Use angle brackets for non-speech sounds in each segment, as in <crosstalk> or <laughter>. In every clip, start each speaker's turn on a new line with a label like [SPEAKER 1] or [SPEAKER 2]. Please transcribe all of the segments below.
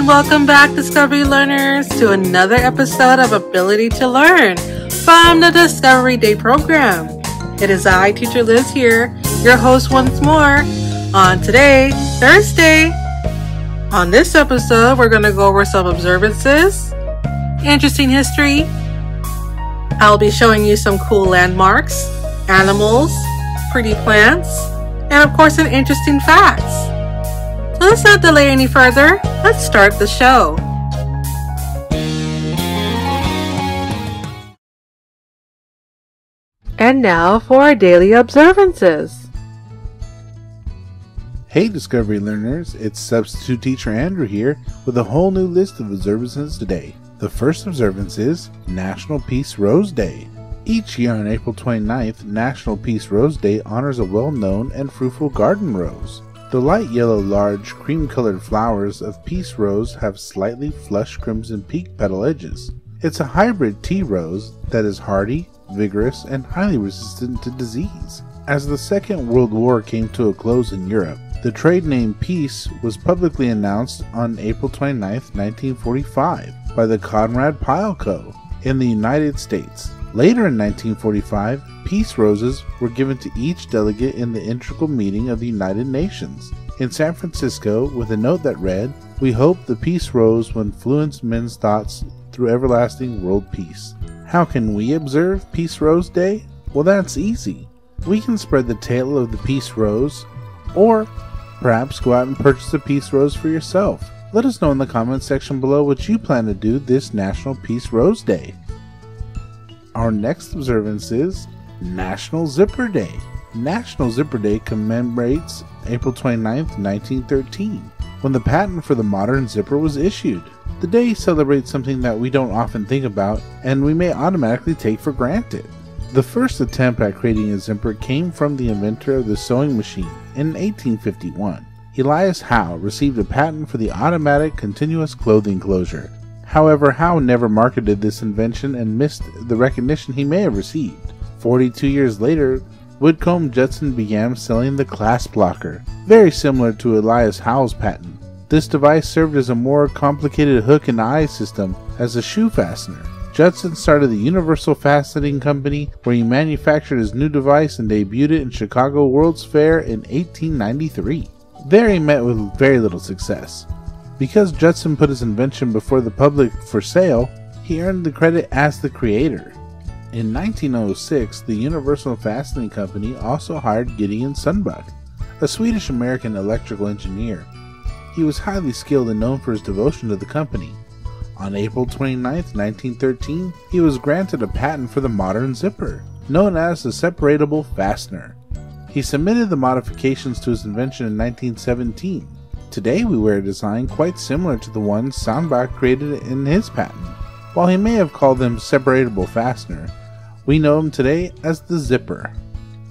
[SPEAKER 1] and welcome back, Discovery Learners, to another episode of Ability to Learn from the Discovery Day program. It is I, Teacher Liz, here, your host once more. On today, Thursday, on this episode, we're going to go over some observances, interesting history. I'll be showing you some cool landmarks, animals, pretty plants, and of course, some interesting facts. Let's not delay any further. Let's start the show. And now for our daily observances.
[SPEAKER 2] Hey Discovery learners, it's Substitute Teacher Andrew here with a whole new list of observances today. The first observance is National Peace Rose Day. Each year on April 29th, National Peace Rose Day honors a well known and fruitful garden rose. The light yellow, large, cream colored flowers of peace rose have slightly flush crimson peak petal edges. It's a hybrid tea rose that is hardy, vigorous, and highly resistant to disease. As the Second World War came to a close in Europe, the trade name Peace was publicly announced on April 29, 1945, by the Conrad Pyle Co. in the United States. Later in 1945, peace roses were given to each delegate in the integral meeting of the United Nations in San Francisco with a note that read, We hope the peace rose will influence men's thoughts through everlasting world peace. How can we observe Peace Rose Day? Well, that's easy. We can spread the tale of the peace rose, or perhaps go out and purchase a peace rose for yourself. Let us know in the comments section below what you plan to do this National Peace Rose Day. Our next observance is National Zipper Day. National Zipper Day commemorates April 29, 1913, when the patent for the modern zipper was issued. The day celebrates something that we don't often think about and we may automatically take for granted. The first attempt at creating a zipper came from the inventor of the sewing machine in 1851. Elias Howe received a patent for the automatic continuous clothing closure. However, Howe never marketed this invention and missed the recognition he may have received. 42 years later, Whitcomb Judson began selling the clasp locker, very similar to Elias Howe's patent. This device served as a more complicated hook and eye system as a shoe fastener. Judson started the Universal Fastening Company, where he manufactured his new device and debuted it in Chicago World's Fair in 1893. There he met with very little success. Because Judson put his invention before the public for sale, he earned the credit as the creator. In 1906, the Universal Fastening Company also hired Gideon Sundback, a Swedish American electrical engineer. He was highly skilled and known for his devotion to the company. On April 29, 1913, he was granted a patent for the modern zipper, known as the separatable fastener. He submitted the modifications to his invention in 1917. Today we wear a design quite similar to the one Sundback created in his patent. While he may have called them separatable fastener, we know him today as the zipper.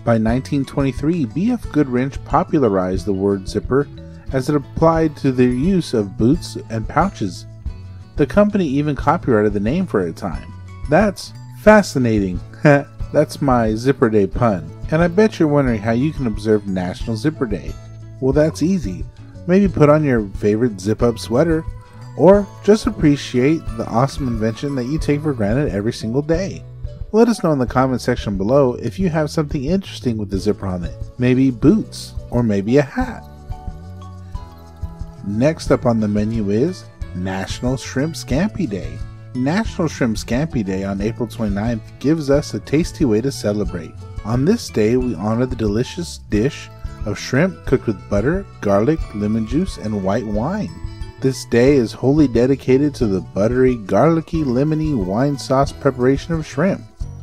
[SPEAKER 2] By 1923, B.F. Goodrich popularized the word zipper as it applied to the use of boots and pouches. The company even copyrighted the name for a time. That's fascinating. <laughs> That's my Zipper Day pun. And I bet you're wondering how you can observe National Zipper Day. Well, that's easy. Maybe put on your favorite zip up sweater, or just appreciate the awesome invention that you take for granted every single day. Let us know in the comment section below if you have something interesting with the zipper on it. Maybe boots, or maybe a hat. Next up on the menu is National Shrimp Scampi Day. National Shrimp Scampi Day on April 29th gives us a tasty way to celebrate. On this day, we honor the delicious dish of shrimp cooked with butter, garlic, lemon juice, and white wine. This day is wholly dedicated to the buttery, garlicky, lemony wine sauce preparation of shrimp.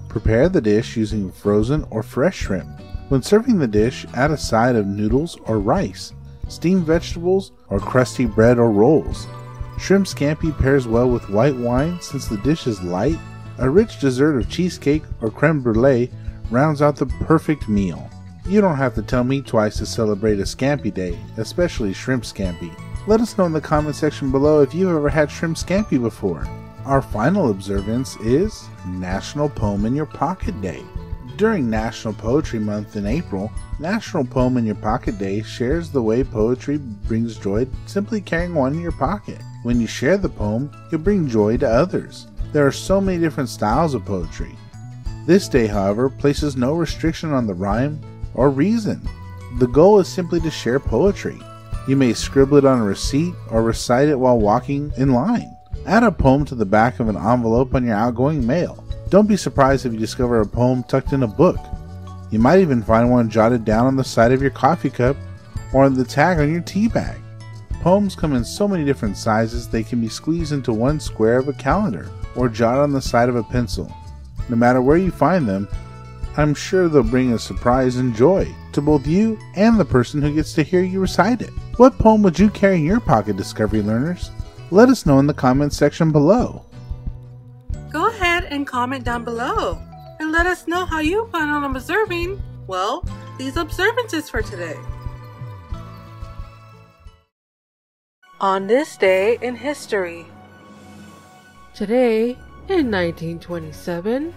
[SPEAKER 2] Prepare the dish using frozen or fresh shrimp. When serving the dish, add a side of noodles or rice, steamed vegetables, or crusty bread or rolls. Shrimp scampi pairs well with white wine since the dish is light. A rich dessert of cheesecake or creme brulee rounds out the perfect meal. You don't have to tell me twice to celebrate a scampi day, especially shrimp scampi. Let us know in the comment section below if you've ever had shrimp scampi before. Our final observance is National Poem in Your Pocket Day. During National Poetry Month in April, National Poem in Your Pocket Day shares the way poetry brings joy simply carrying one in your pocket. When you share the poem, you'll bring joy to others. There are so many different styles of poetry. This day, however, places no restriction on the rhyme or reason. The goal is simply to share poetry. You may scribble it on a receipt or recite it while walking in line. Add a poem to the back of an envelope on your outgoing mail. Don't be surprised if you discover a poem tucked in a book. You might even find one jotted down on the side of your coffee cup or on the tag on your tea bag. Poems come in so many different sizes they can be squeezed into one square of a calendar or jotted on the side of a pencil. No matter where you find them, I'm sure they'll bring a surprise and joy to both you and the person who gets to hear you recite it. What poem would you carry in your pocket, Discovery Learners? Let us know in the comments section below.
[SPEAKER 1] Go ahead and comment down below and let us know how you plan on observing, well, these observances for today. On this day in history. Today, in 1927,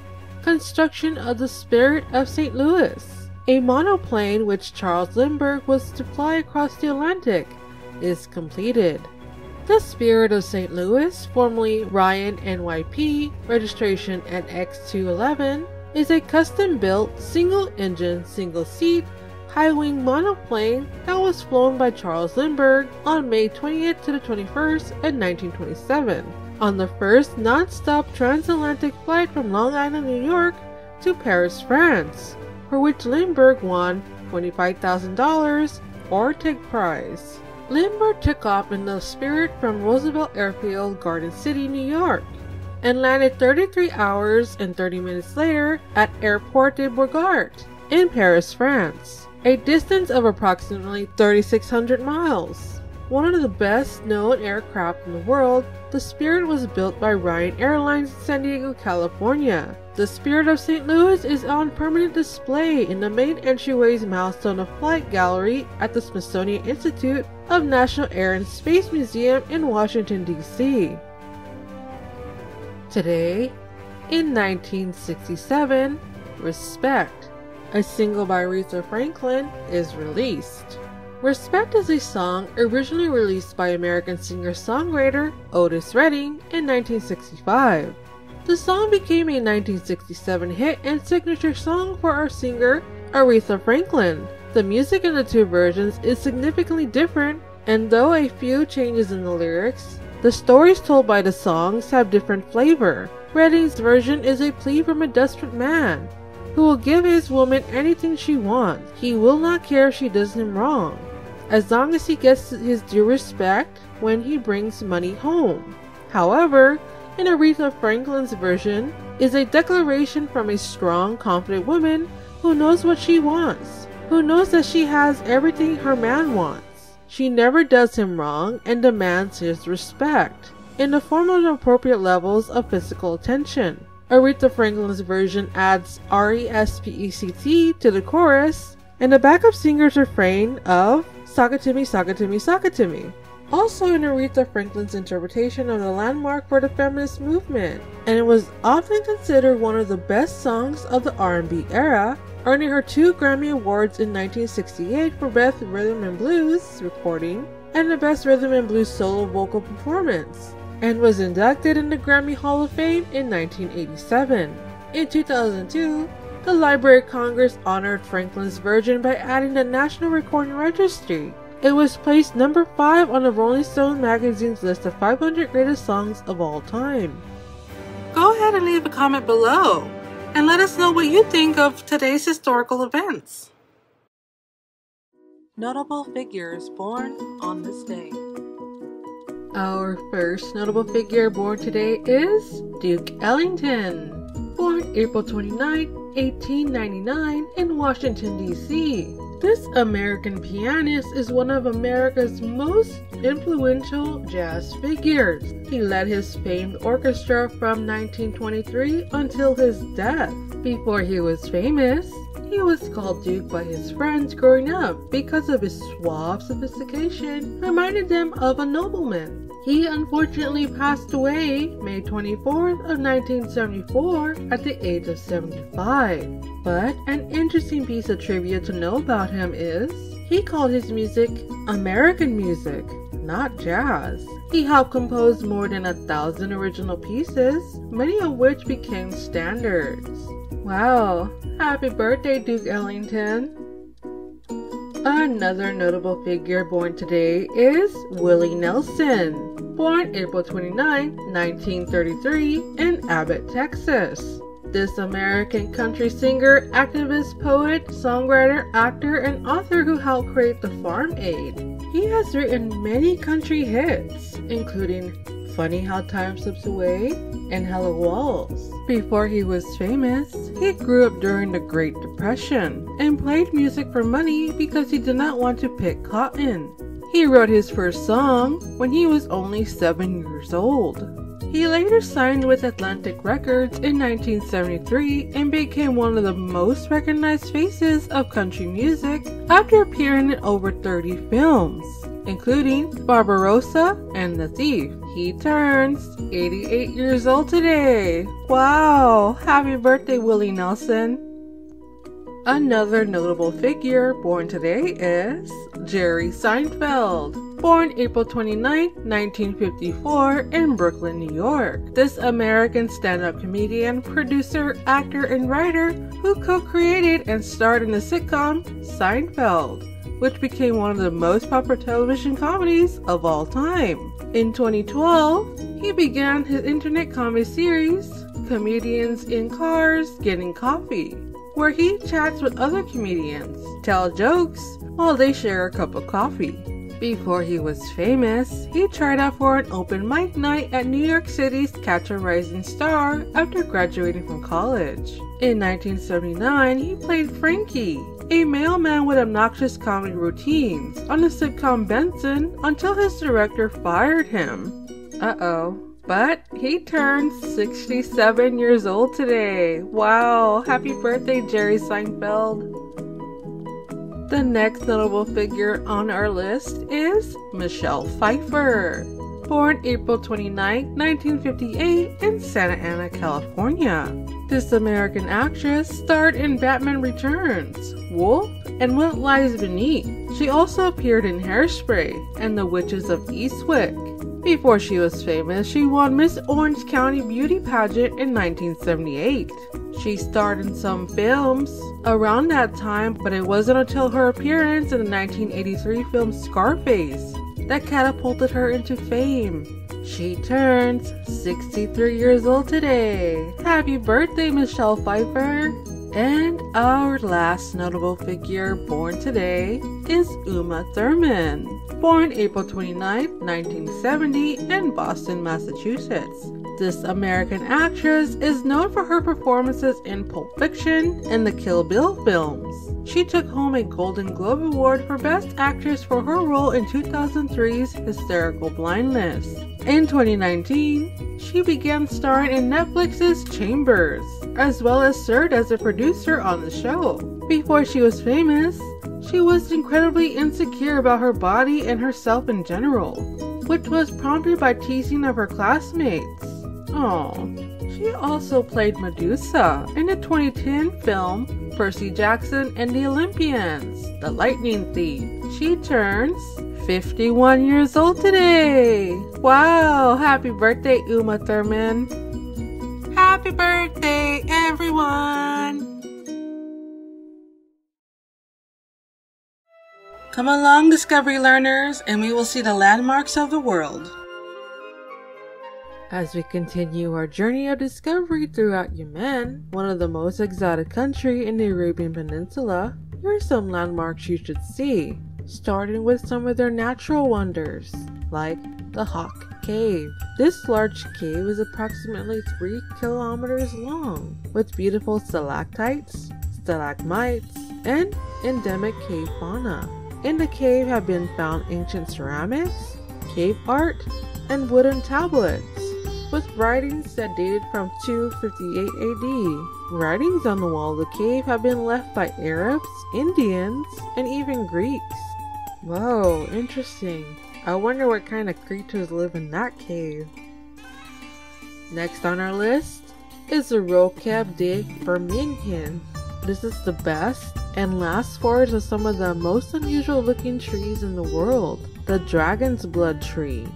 [SPEAKER 1] construction of the Spirit of St. Louis, a monoplane which Charles Lindbergh was to fly across the Atlantic, is completed. The Spirit of St. Louis, formerly Ryan NYP, registration at X211, is a custom-built, single-engine, single-seat, high-wing monoplane that was flown by Charles Lindbergh on May 20th to the 21st in 1927 on the first non-stop transatlantic flight from Long Island, New York to Paris, France, for which Lindbergh won $25,000 Orteig Prize. Lindbergh took off in the Spirit from Roosevelt Airfield, Garden City, New York, and landed 33 hours and 30 minutes later at Airport de Bourget in Paris, France, a distance of approximately 3,600 miles. One of the best known aircraft in the world, the Spirit was built by Ryan Airlines in San Diego, California. The Spirit of St. Louis is on permanent display in the main entryway's Milestone of Flight gallery at the Smithsonian Institute of National Air and Space Museum in Washington, D.C. Today, in 1967, Respect, a single by Aretha Franklin, is released. Respect is a song originally released by American singer-songwriter Otis Redding in 1965. The song became a 1967 hit and signature song for our singer Aretha Franklin. The music in the two versions is significantly different, and though a few changes in the lyrics, the stories told by the songs have different flavor. Redding's version is a plea from a desperate man who will give his woman anything she wants. He will not care if she does him wrong as long as he gets his due respect when he brings money home. However, in Aretha Franklin's version, is a declaration from a strong, confident woman who knows what she wants, who knows that she has everything her man wants. She never does him wrong and demands his respect, in the form of appropriate levels of physical attention. Aretha Franklin's version adds R-E-S-P-E-C-T to the chorus, and the backup singer's refrain of Sock to me. Also in Aretha Franklin's interpretation of the landmark for the feminist movement, and it was often considered one of the best songs of the R&B era, earning her two Grammy Awards in 1968 for Best Rhythm and Blues recording and the Best Rhythm and Blues solo vocal performance, and was inducted in the Grammy Hall of Fame in 1987. In 2002, the Library of Congress honored Franklin's version by adding the National Recording Registry. It was placed number 5 on the Rolling Stone magazine's list of 500 greatest songs of all time. Go ahead and leave a comment below and let us know what you think of today's historical events. Notable figures born on this day. Our first notable figure born today is Duke Ellington born April 29, 1899 in Washington, D.C. This American pianist is one of America's most influential jazz figures. He led his famed orchestra from 1923 until his death. Before he was famous, he was called Duke by his friends growing up because of his suave sophistication reminded them of a nobleman. He unfortunately passed away May 24th of 1974 at the age of 75. But an interesting piece of trivia to know about him is he called his music American music, not jazz. He helped compose more than a thousand original pieces, many of which became standards. Wow, happy birthday, Duke Ellington! Another notable figure born today is Willie Nelson, born April 29, 1933, in Abbott, Texas. This American country singer, activist, poet, songwriter, actor, and author who helped create the Farm Aid. He has written many country hits, including Funny How Time Slips Away and Hello Walls. Before he was famous, he grew up during the Great Depression and played music for money because he did not want to pick cotton. He wrote his first song when he was only seven years old. He later signed with Atlantic Records in 1973 and became one of the most recognized faces of country music after appearing in over 30 films, including Barbarossa and The Thief. He turns 88 years old today. Wow! Happy birthday, Willie Nelson. Another notable figure born today is Jerry Seinfeld. Born April 29, 1954, in Brooklyn, New York. This American stand up comedian, producer, actor, and writer who co created and starred in the sitcom Seinfeld, which became one of the most popular television comedies of all time. In 2012, he began his internet comedy series, Comedians in Cars Getting Coffee, where he chats with other comedians, tell jokes while they share a cup of coffee. Before he was famous, he tried out for an open mic night at New York City's Catch a Rising Star after graduating from college. In 1979, he played Frankie, a mailman with obnoxious comedy routines on the sitcom Benson until his director fired him. Uh oh. But he turns 67 years old today. Wow, happy birthday, Jerry Seinfeld. The next notable figure on our list is Michelle Pfeiffer. Born April 29, 1958, in Santa Ana, California. This American actress starred in Batman Returns, Wolf, and What Lies Beneath. She also appeared in Hairspray and The Witches of Eastwick. Before she was famous, she won Miss Orange County Beauty Pageant in 1978. She starred in some films around that time, but it wasn't until her appearance in the 1983 film Scarface that catapulted her into fame. She turns 63 years old today. Happy birthday, Michelle Pfeiffer! And our last notable figure born today is Uma Thurman. Born April 29, 1970, in Boston, Massachusetts. This American actress is known for her performances in Pulp Fiction and the Kill Bill films. She took home a Golden Globe Award for Best Actress for her role in 2003's Hysterical Blindness. In 2019, she began starring in Netflix's Chambers, as well as served as a producer on the show. Before she was famous, she was incredibly insecure about her body and herself in general, which was prompted by teasing of her classmates. Oh, she also played Medusa in the 2010 film Percy Jackson and the Olympians, The Lightning Thief. She turns 51 years old today. Wow, happy birthday, Uma Thurman. Happy birthday, everyone. Come along, Discovery learners, and we will see the landmarks of the world. As we continue our journey of discovery throughout Yemen, one of the most exotic country in the Arabian Peninsula, here are some landmarks you should see, starting with some of their natural wonders, like the Hoq Cave. This large cave is approximately 3 kilometers long, with beautiful stalactites, stalagmites, and endemic cave fauna. In the cave have been found ancient ceramics, cave art, and wooden tablets with writings that dated from 258 AD. Writings on the wall of the cave have been left by Arabs, Indians, and even Greeks. Whoa, interesting. I wonder what kind of creatures live in that cave. Next on our list is the Rokeb di Firmihin. This is the best and last forest of some of the most unusual looking trees in the world. the dragon's blood tree.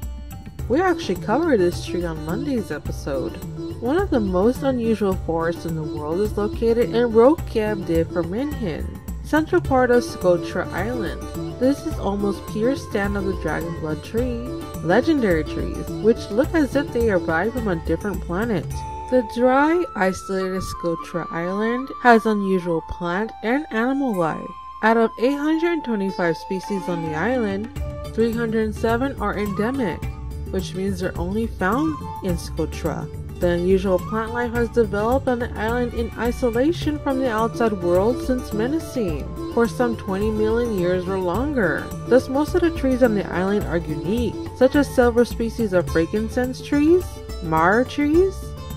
[SPEAKER 1] We actually covered this tree on Monday's episode. One of the most unusual forests in the world is located in Rokeb di Firmihin, central part of Socotra Island. This is almost pure stand of the dragon blood tree, legendary trees, which look as if they arrived from a different planet. The dry, isolated Socotra Island has unusual plant and animal life. Out of 825 species on the island, 307 are endemic, which means they're only found in Socotra. The unusual plant life has developed on the island in isolation from the outside world since Miocene for some 20 million years or longer. Thus, most of the trees on the island are unique, such as several species of frankincense trees, myrrh trees,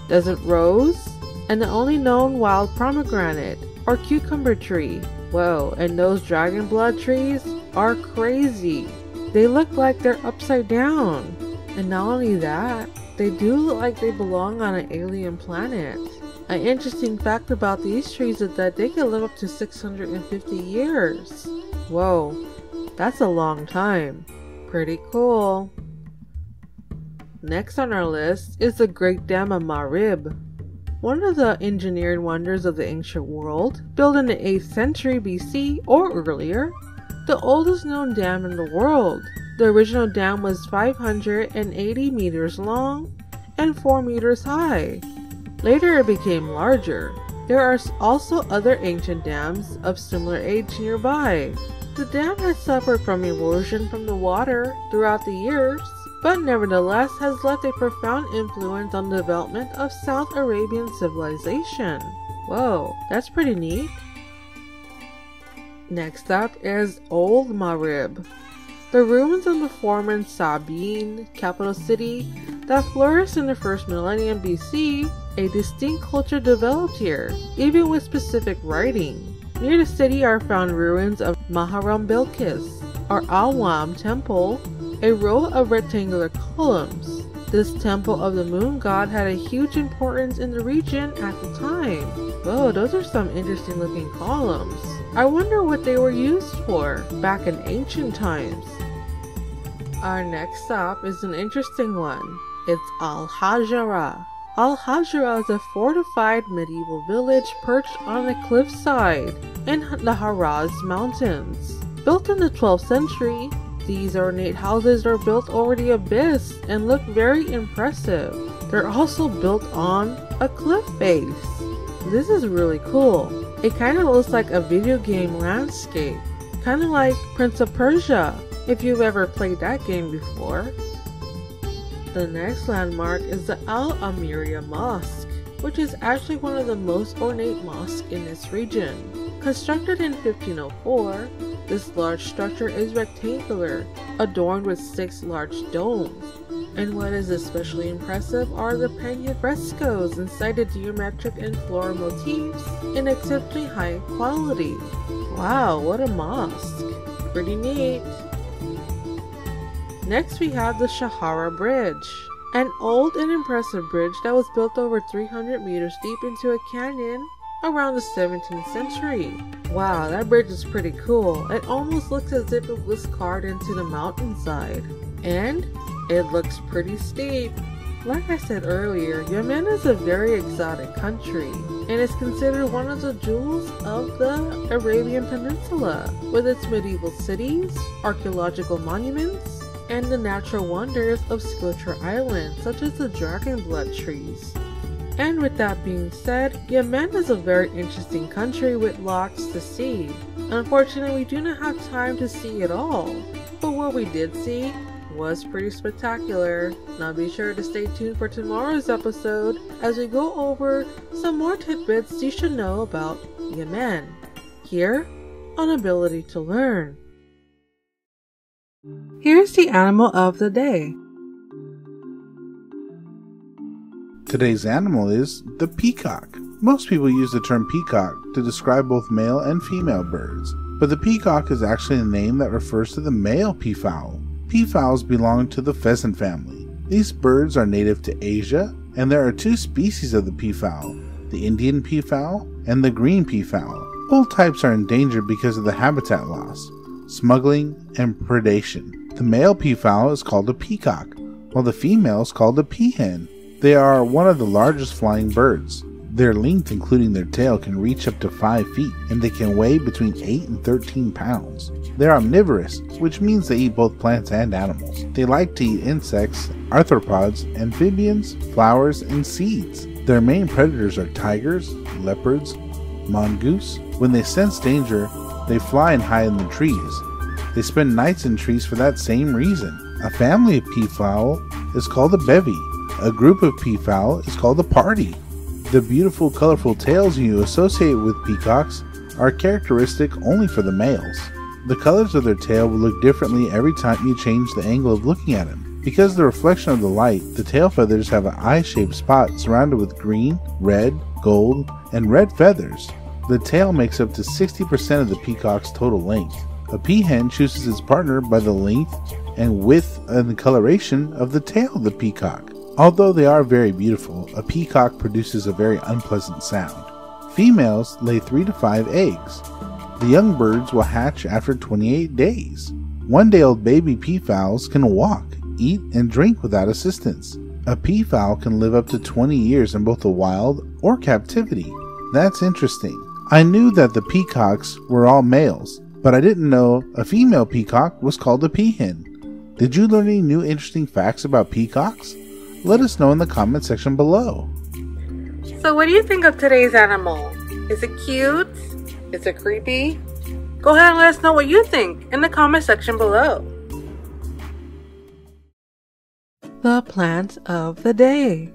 [SPEAKER 1] desert rose, and the only known wild pomegranate or cucumber tree. Whoa, and those dragon blood trees are crazy. They look like they're upside down. And not only that, they do look like they belong on an alien planet. An interesting fact about these trees is that they can live up to 650 years. Whoa, that's a long time. Pretty cool. Next on our list is the Great Dam of Marib. One of the engineered wonders of the ancient world, built in the 8th century BC or earlier, the oldest known dam in the world. The original dam was 580 meters long and 4 meters high. Later it became larger. There are also other ancient dams of similar age nearby. The dam has suffered from erosion from the water throughout the years but nevertheless has left a profound influence on the development of South Arabian civilization. Whoa, that's pretty neat. Next up is Old Marib. The ruins of the former Sabine capital city that flourished in the first millennium BC, a distinct culture developed here, even with specific writing. Near the city are found ruins of Maharam Bilqis, or Awam Temple, a row of rectangular columns. This temple of the moon god had a huge importance in the region at the time. Whoa, those are some interesting looking columns. I wonder what they were used for back in ancient times. Our next stop is an interesting one. It's Al Hajara. Al Hajara is a fortified medieval village perched on a cliffside in the Haraz Mountains. Built in the 12th century, these ornate houses are built over the abyss and look very impressive. They're also built on a cliff face. This is really cool. It kind of looks like a video game landscape, kind of like Prince of Persia, if you've ever played that game before. The next landmark is the Al Amiria Mosque, which is actually one of the most ornate mosques in this region. Constructed in 1504, this large structure is rectangular, adorned with six large domes. And what is especially impressive are the painted frescoes inside the geometric and floral motifs in exceptionally high quality. Wow, what a mosque! Pretty neat! Next we have the Shahara Bridge. An old and impressive bridge that was built over 300 meters deep into a canyon around the 17th century. Wow, that bridge is pretty cool. It almost looks as if it was carved into the mountainside. And it looks pretty steep. Like I said earlier, Yemen is a very exotic country and is considered one of the jewels of the Arabian Peninsula, with its medieval cities, archaeological monuments, and the natural wonders of Socotra Island, such as the dragon blood trees. And with that being said, Yemen is a very interesting country with lots to see. Unfortunately, we do not have time to see it all, but what we did see was pretty spectacular. Now be sure to stay tuned for tomorrow's episode as we go over some more tidbits you should know about Yemen, here on Ability to Learn. Here's the animal of the day.
[SPEAKER 2] Today's animal is the peacock. Most people use the term peacock to describe both male and female birds, but the peacock is actually a name that refers to the male peafowl. Peafowls belong to the pheasant family. These birds are native to Asia, and there are two species of the peafowl the Indian peafowl and the green peafowl. Both types are endangered because of the habitat loss, smuggling, and predation. The male peafowl is called a peacock, while the female is called a peahen. They are one of the largest flying birds. Their length, including their tail, can reach up to 5 feet, and they can weigh between 8 and 13 pounds. They're omnivorous, which means they eat both plants and animals. They like to eat insects, arthropods, amphibians, flowers, and seeds. Their main predators are tigers, leopards, mongoose. When they sense danger, they fly and hide in the trees. They spend nights in trees for that same reason. A family of peafowl is called a bevy. A group of peafowl is called a party. The beautiful, colorful tails you associate with peacocks are characteristic only for the males. The colors of their tail will look differently every time you change the angle of looking at them. Because of the reflection of the light, the tail feathers have an eye-shaped spot surrounded with green, red, gold, and red feathers. The tail makes up to 60% of the peacock's total length. A peahen chooses its partner by the length and width and coloration of the tail of the peacock. Although they are very beautiful, a peacock produces a very unpleasant sound. Females lay 3 to 5 eggs. The young birds will hatch after 28 days. One day old baby peafowls can walk, eat, and drink without assistance. A peafowl can live up to 20 years in both the wild or captivity. That's interesting. I knew that the peacocks were all males, but I didn't know a female peacock was called a peahen. Did you learn any new interesting facts about peacocks? Let us know in the comment section below.
[SPEAKER 1] So, what do you think of today's animal? Is it cute? Is it creepy? Go ahead and let us know what you think in the comment section below. The plant of the day.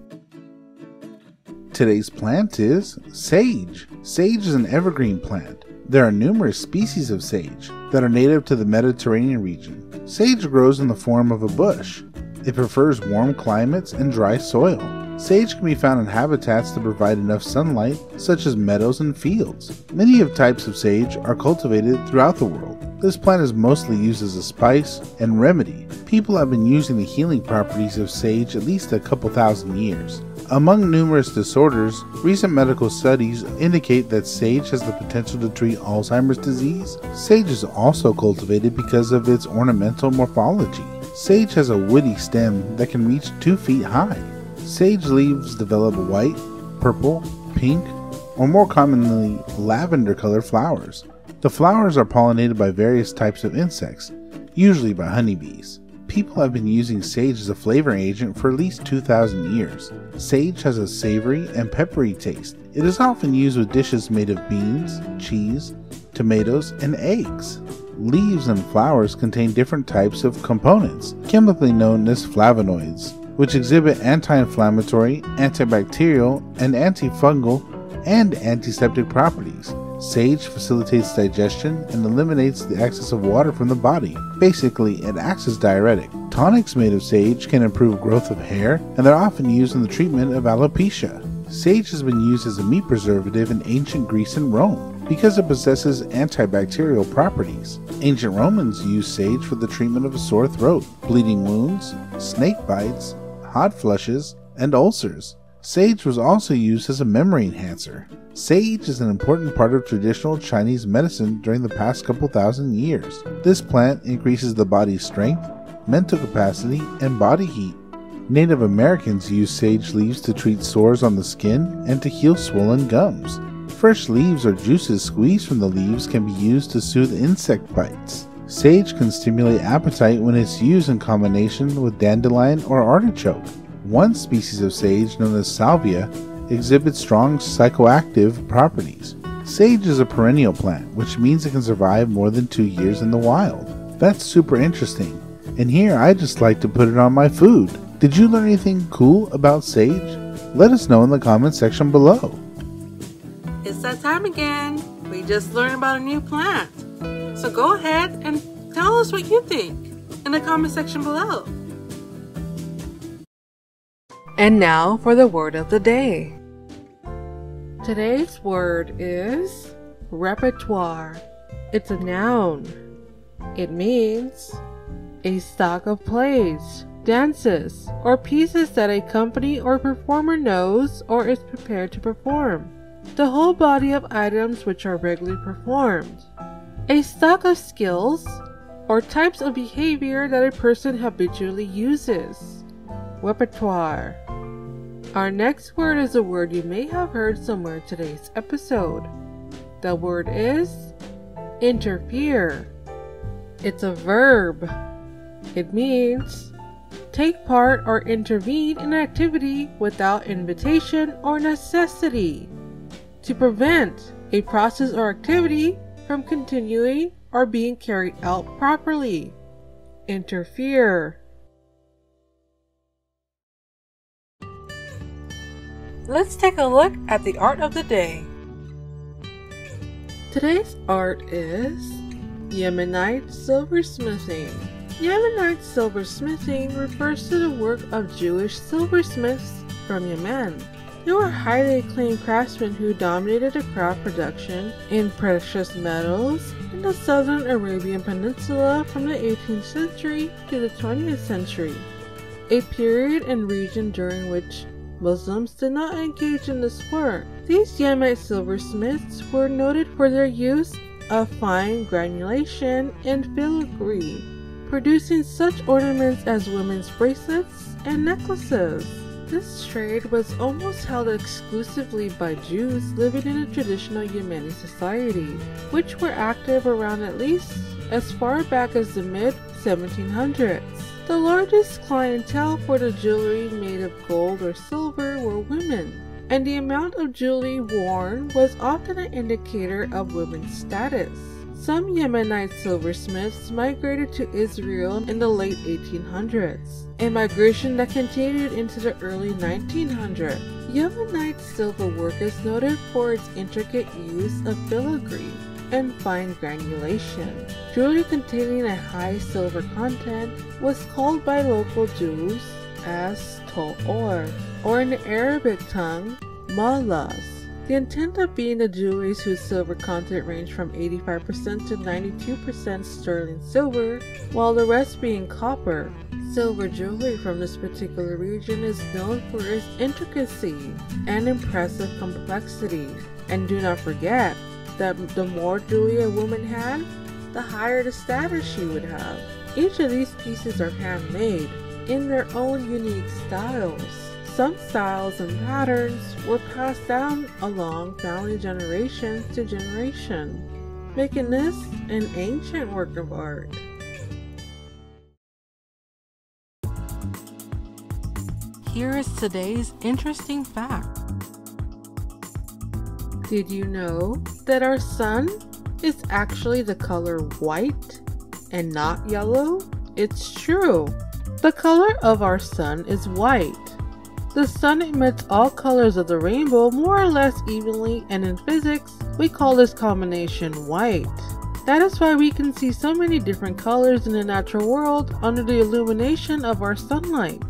[SPEAKER 2] Today's plant is sage. Sage is an evergreen plant. There are numerous species of sage that are native to the Mediterranean region. Sage grows in the form of a bush. It prefers warm climates and dry soil. Sage can be found in habitats that provide enough sunlight, such as meadows and fields. Many of types of sage are cultivated throughout the world. This plant is mostly used as a spice and remedy. People have been using the healing properties of sage at least a couple thousand years. Among numerous disorders, recent medical studies indicate that sage has the potential to treat Alzheimer's disease. Sage is also cultivated because of its ornamental morphology. Sage has a woody stem that can reach 2 feet high. Sage leaves develop white, purple, pink, or more commonly lavender colored flowers. The flowers are pollinated by various types of insects, usually by honeybees. People have been using sage as a flavoring agent for at least 2,000 years. Sage has a savory and peppery taste. It is often used with dishes made of beans, cheese, tomatoes, and eggs. Leaves and flowers contain different types of components, chemically known as flavonoids, which exhibit anti inflammatory, antibacterial, and antifungal and antiseptic properties. Sage facilitates digestion and eliminates the excess of water from the body. Basically, it acts as diuretic. Tonics made of sage can improve growth of hair, and they're often used in the treatment of alopecia. Sage has been used as a meat preservative in ancient Greece and Rome because it possesses antibacterial properties. Ancient Romans used sage for the treatment of a sore throat, bleeding wounds, snake bites, hot flushes, and ulcers. Sage was also used as a memory enhancer. Sage is an important part of traditional Chinese medicine during the past couple thousand years. This plant increases the body's strength, mental capacity, and body heat. Native Americans use sage leaves to treat sores on the skin and to heal swollen gums. Fresh leaves or juices squeezed from the leaves can be used to soothe insect bites. Sage can stimulate appetite when it's used in combination with dandelion or artichoke. One species of sage, known as salvia, exhibits strong psychoactive properties. Sage is a perennial plant, which means it can survive more than two years in the wild. That's super interesting. And here I just like to put it on my food. Did you learn anything cool about sage? Let us know in the comment section below.
[SPEAKER 1] It's that time again. We just learned about a new plant. So go ahead and tell us what you think in the comment section below. And now for the word of the day. Today's word is repertoire. It's a noun. It means a stock of plays, dances, or pieces that a company or performer knows or is prepared to perform. The whole body of items which are regularly performed. A stock of skills or types of behavior that a person habitually uses. Repertoire. Our next word is a word you may have heard somewhere in today's episode. The word is interfere. It's a verb. It means take part or intervene in an activity without invitation or necessity. To prevent a process or activity from continuing or being carried out properly. Interfere. Let's take a look at the art of the day. Today's art is Yemenite silversmithing. Yemenite silversmithing refers to the work of Jewish silversmiths from Yemen. They were highly acclaimed craftsmen who dominated the craft production in precious metals in the southern Arabian Peninsula from the 18th century to the 20th century, a period and region during which Muslims did not engage in this work. These Yemenite silversmiths were noted for their use of fine granulation and filigree, producing such ornaments as women's bracelets and necklaces. This trade was almost held exclusively by Jews living in a traditional Yemeni society, which were active around at least as far back as the mid 1700s. The largest clientele for the jewelry made of gold or silver were women, and the amount of jewelry worn was often an indicator of women's status. Some Yemenite silversmiths migrated to Israel in the late 1800s, a migration that continued into the early 1900s. Yemenite silver work is noted for its intricate use of filigree and fine granulation. Jewelry containing a high silver content was called by local Jews as to'or, or in the Arabic tongue, malas. The intent of being the jewelries whose silver content ranged from 85% to 92% sterling silver, while the rest being copper. Silver jewelry from this particular region is known for its intricacy and impressive complexity. And do not forget that the more jewelry a woman had, the higher the status she would have. Each of these pieces are handmade in their own unique styles. Some styles and patterns were passed down along family generation to generation, making this an ancient work of art. Here is today's interesting fact. Did you know that our sun is actually the color white and not yellow? It's true. The color of our sun is white. The sun emits all colors of the rainbow more or less evenly, and in physics, we call this combination white. That is why we can see so many different colors in the natural world under the illumination of our sunlight.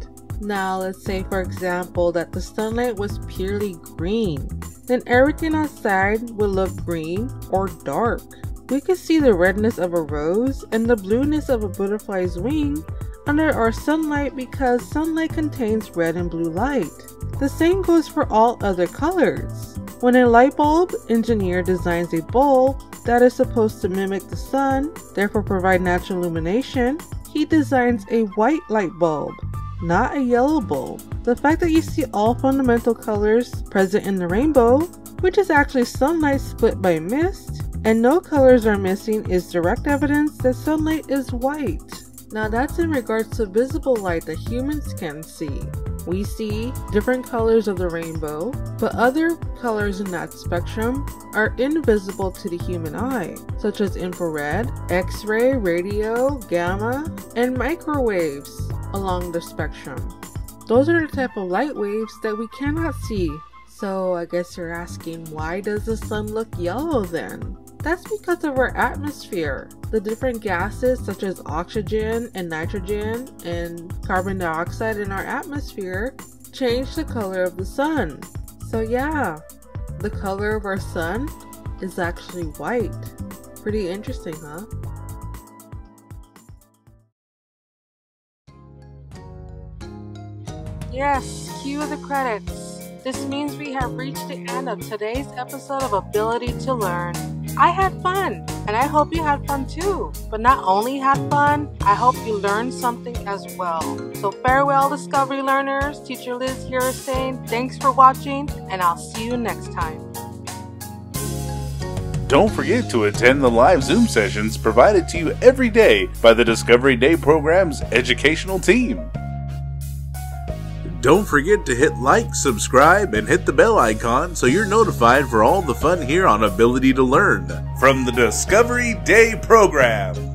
[SPEAKER 1] Now, let's say, for example, that the sunlight was purely green, then everything outside would look green or dark. We could see the redness of a rose and the blueness of a butterfly's wing under our sunlight because sunlight contains red and blue light. The same goes for all other colors. When a light bulb engineer designs a bulb that is supposed to mimic the sun, therefore provide natural illumination, he designs a white light bulb not a yellow bulb. The fact that you see all fundamental colors present in the rainbow, which is actually sunlight split by mist, and no colors are missing is direct evidence that sunlight is white. Now that's in regards to visible light that humans can see. We see different colors of the rainbow, but other colors in that spectrum are invisible to the human eye, such as infrared, X ray, radio, gamma, and microwaves along the spectrum. Those are the type of light waves that we cannot see. So I guess you're asking why does the sun look yellow then? That's because of our atmosphere. The different gases such as oxygen and nitrogen and carbon dioxide in our atmosphere change the color of the sun. So yeah, the color of our sun is actually white. Pretty interesting, huh? Yes, cue the credits. This means we have reached the end of today's episode of Ability to Learn. I had fun, and I hope you had fun too. But not only had fun, I hope you learned something as well. So farewell, Discovery learners. Teacher Liz here is saying thanks for watching, and I'll see you next time.
[SPEAKER 2] Don't forget to attend the live Zoom sessions provided to you every day by the Discovery Day program's educational team. Don't forget to hit like, subscribe, and hit the bell icon so you're notified for all the fun here on Ability to Learn from the Discovery Day program.